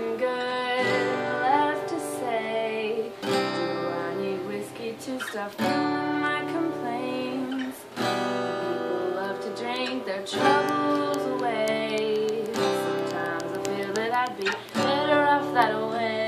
nothing good left to say. Do I need whiskey to stuff my complaints? People love to drink their troubles away. Sometimes I feel that I'd be better off that way.